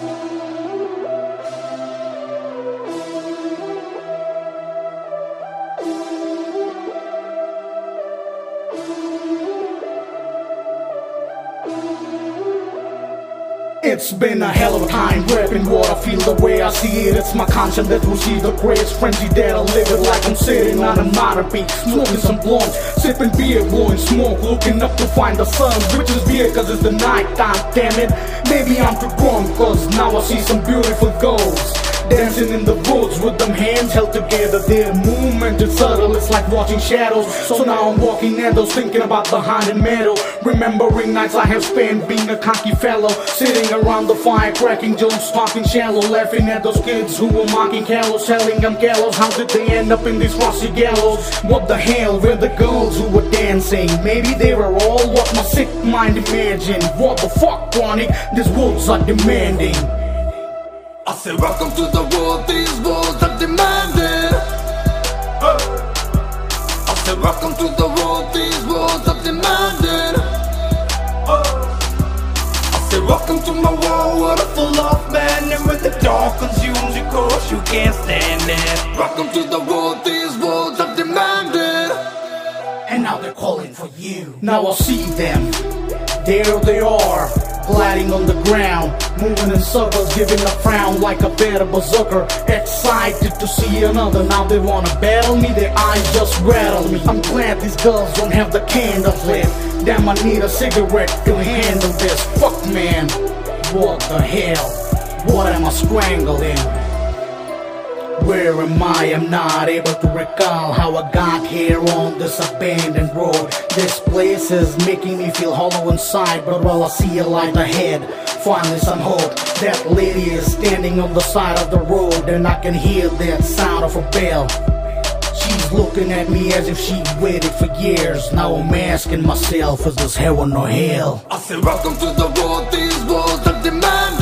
Thank you. It's been a hell of a time rapping what I feel the way I see it. It's my conscience that will see the greatest frenzy that I live it like I'm sitting on a motor beat, smoking some blunts, sipping beer, blowing smoke, looking up to find the sun, which is weird cause it's the night time, damn it. Maybe I'm too drunk cause now I see some beautiful ghosts. Dancing in the woods with them hands held together. Their movement is subtle, it's like watching shadows. So now I'm walking at those, thinking about the haunted metal. Remembering nights I have spent being a cocky fellow. Sitting around the fire, cracking jokes, talking shallow. Laughing at those kids who were mocking gallows, telling them gallows. How did they end up in these rusty gallows? What the hell were the girls who were dancing? Maybe they were all what my sick mind imagined. What the fuck, Kronik? These wolves are demanding. Said, welcome to the world, these walls are demanding. I said, welcome to the world, these walls are demanding. I said, welcome to my world, what a full of man, and when the dark consumes you, cause you can't stand it. Welcome to the world, these walls are demanding. And now they're calling for you. Now I see them. There they are, gliding on the ground, moving in circles, giving a frown like a better berserker. Excited to see another. Now they wanna battle me, their eyes just rattle me. I'm glad these girls don't have the candles lit. Damn, I need a cigarette to handle this. Fuck, man. What the hell? What am I strangling? Where am I? I'm not able to recall how I got here on this abandoned road. This place is making me feel hollow inside, but while I see a light ahead, finally some hope. That lady is standing on the side of the road, and I can hear that sound of a bell. She's looking at me as if she waited for years. Now I'm asking myself, is this heaven or hell? I said, welcome to the world, these walls are demanding.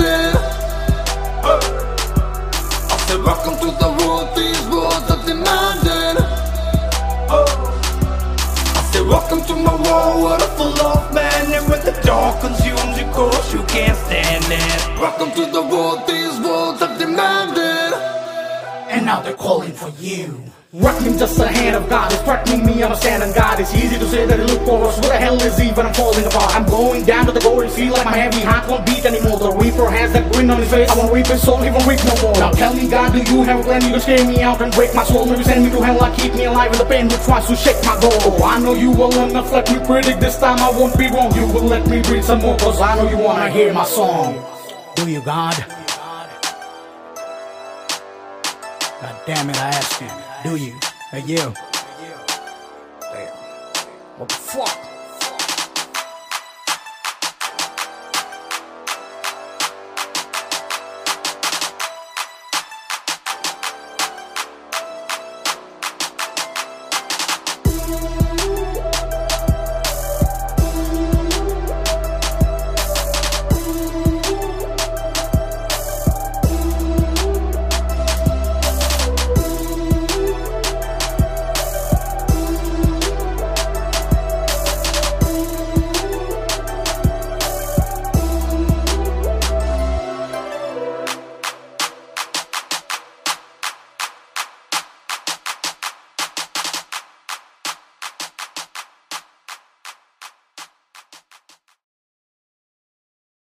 Welcome to my world, what full of and when the dark consumes you, cause you can't stand it. Welcome to the world, these walls are. And now they're calling for you. Reckoning just a hand of God is threatening me, I'm understanding God. It's easy to say that he look for us. What the hell is he when I'm falling apart? I'm going down to the glory, feel like my heavy heart won't beat anymore. The Reaper has that grin on his face. I won't reap his soul, he won't reap no more. Now tell me, God, do you have a plan? You can scare me out and break my soul. Maybe send me to hell, or keep me alive in the pain which tries to shake my goal. Oh, I know you will enough, let me predict this time I won't be wrong. You will let me breathe some more, cause I know you wanna hear my song. Do you, God? God damn it, I asked you. Do you? Hey, you. Damn. What the fuck?